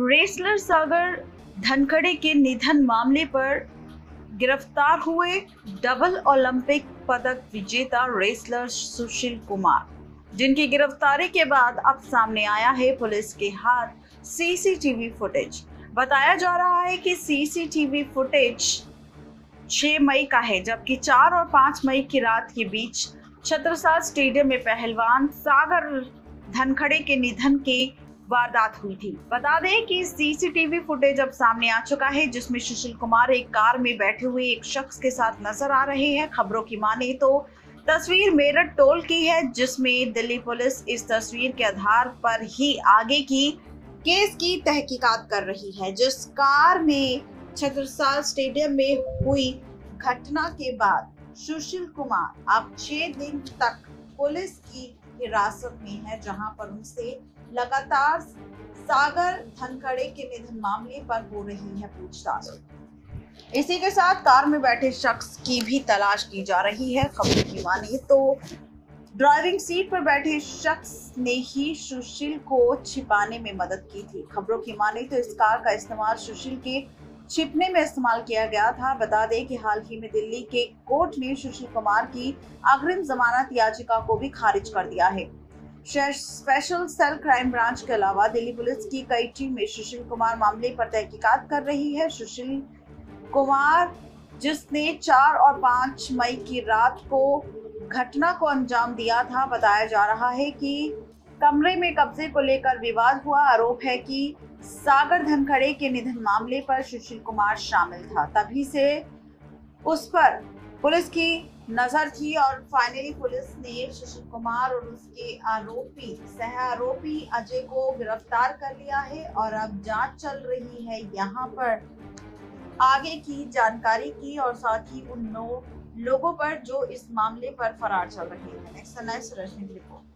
Wrestler सागर धनखड़े के निधन मामले पर गिरफ़्तार हुए डबल ओलंपिक पदक विजेता रेसलर सुशील कुमार, जिनकी गिरफ्तारी के बाद अब सामने आया है पुलिस के हाथ सीसीटीवी फुटेज बताया जा रहा है कि सीसीटीवी फुटेज 6 मई का है, जबकि 4 और 5 मई की रात के बीच छत्रसाल स्टेडियम में पहलवान सागर धनखड़े के निधन की वारदात हुई थी। बता दें कि सीसीटीवी फुटेज अब सामने आ चुका है, जिसमें सुशील कुमार एक कार में बैठे हुए एक शख्स के साथ नज़र आ रहे हैं। खबरों की माने तो तस्वीर मेरठ टोल की है, जिसमें दिल्ली पुलिस इस तस्वीर के आधार पर ही आगे की केस की तहकीकात कर रही है। जिस कार में छत्रसाल स्टेडियम में हुई घटना के बाद सुशील कुमार अब छह दिन तक पुलिस की हिरासत में है, जहाँ पर उनसे लगातार सागर धनखड़े के निधन मामले पर हो रही है पूछताछ। इसी के साथ कार में बैठे शख्स की भी तलाश की जा रही है, खबर की माने तो ड्राइविंग सीट पर बैठे शख्स ने ही सुशील को छिपाने में मदद की थी। खबरों की माने तो इस कार का इस्तेमाल सुशील के छिपने में इस्तेमाल किया गया था। बता दें कि हाल ही में दिल्ली के कोर्ट ने सुशील कुमार की अग्रिम जमानत याचिका को भी खारिज कर दिया है। स्पेशल सेल क्राइम ब्रांच के अलावा दिल्ली पुलिस की कई टीमें सुशील कुमार मामले पर तहकीकात कर रही है। सुशील कुमार, जिसने चार और पाँच मई की रात को घटना को अंजाम दिया था, बताया जा रहा है कि कमरे में कब्जे को लेकर विवाद हुआ। आरोप है कि सागर धनखड़े के निधन मामले पर सुशील कुमार शामिल था। तभी से उस पर पुलिस की नज़र थी और फाइनली पुलिस ने सुशील कुमार और उसके आरोपी, सह आरोपी अजय को गिरफ़्तार कर लिया है और अब जाँच चल रही है। यहाँ पर आगे की जानकारी की और साथ ही उन लोगों पर जो इस मामले पर फरार चल रहे हैं। रजनी रिपोर्ट